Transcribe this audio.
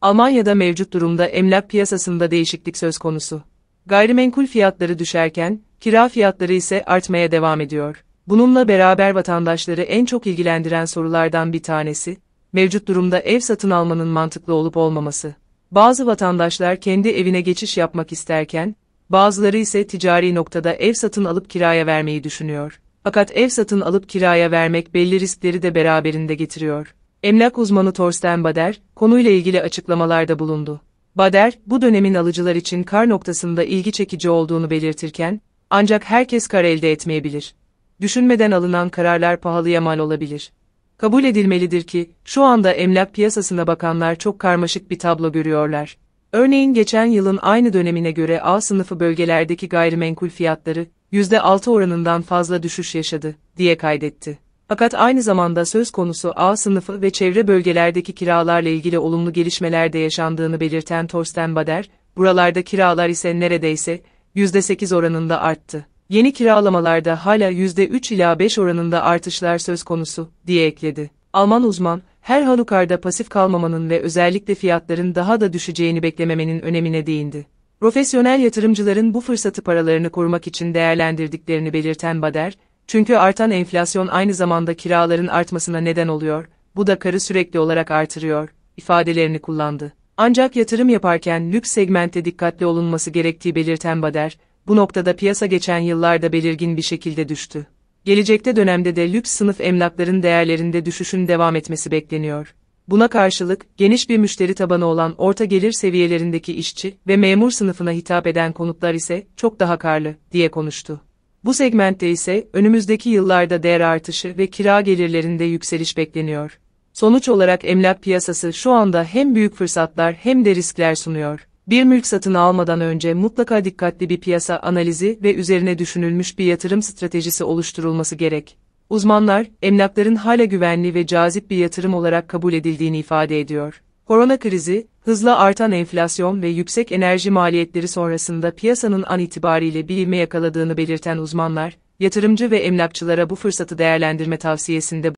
Almanya'da mevcut durumda emlak piyasasında değişiklik söz konusu. Gayrimenkul fiyatları düşerken, kira fiyatları ise artmaya devam ediyor. Bununla beraber vatandaşları en çok ilgilendiren sorulardan bir tanesi, mevcut durumda ev satın almanın mantıklı olup olmaması. Bazı vatandaşlar kendi evine geçiş yapmak isterken, bazıları ise ticari noktada ev satın alıp kiraya vermeyi düşünüyor. Fakat ev satın alıp kiraya vermek belli riskleri de beraberinde getiriyor. Emlak uzmanı Torsten Bader, konuyla ilgili açıklamalarda bulundu. Bader, bu dönemin alıcılar için kar noktasında ilgi çekici olduğunu belirtirken, ancak herkes kar elde etmeyebilir. Düşünmeden alınan kararlar pahalıya mal olabilir. Kabul edilmelidir ki, şu anda emlak piyasasına bakanlar çok karmaşık bir tablo görüyorlar. Örneğin geçen yılın aynı dönemine göre A sınıfı bölgelerdeki gayrimenkul fiyatları, %6 oranından fazla düşüş yaşadı, diye kaydetti. Fakat aynı zamanda söz konusu A sınıfı ve çevre bölgelerdeki kiralarla ilgili olumlu gelişmeler de yaşandığını belirten Torsten Bader, buralarda kiralar ise neredeyse %8 oranında arttı. Yeni kiralamalarda hala %3 ila 5 oranında artışlar söz konusu, diye ekledi. Alman uzman, her halükarda pasif kalmamanın ve özellikle fiyatların daha da düşeceğini beklememenin önemine değindi. Profesyonel yatırımcıların bu fırsatı paralarını korumak için değerlendirdiklerini belirten Bader, çünkü artan enflasyon aynı zamanda kiraların artmasına neden oluyor, bu da karı sürekli olarak artırıyor, ifadelerini kullandı. Ancak yatırım yaparken lüks segmente dikkatli olunması gerektiği belirten Bader, bu noktada piyasa geçen yıllarda belirgin bir şekilde düştü. Gelecekte dönemde de lüks sınıf emlakların değerlerinde düşüşün devam etmesi bekleniyor. Buna karşılık, geniş bir müşteri tabanı olan orta gelir seviyelerindeki işçi ve memur sınıfına hitap eden konutlar ise çok daha karlı, diye konuştu. Bu segmentte ise önümüzdeki yıllarda değer artışı ve kira gelirlerinde yükseliş bekleniyor. Sonuç olarak emlak piyasası şu anda hem büyük fırsatlar hem de riskler sunuyor. Bir mülk satın almadan önce mutlaka dikkatli bir piyasa analizi ve üzerine düşünülmüş bir yatırım stratejisi oluşturulması gerek. Uzmanlar, emlakların hala güvenli ve cazip bir yatırım olarak kabul edildiğini ifade ediyor. Korona krizi, hızla artan enflasyon ve yüksek enerji maliyetleri sonrasında piyasanın an itibariyle bir ivme yakaladığını belirten uzmanlar, yatırımcı ve emlakçılara bu fırsatı değerlendirme tavsiyesinde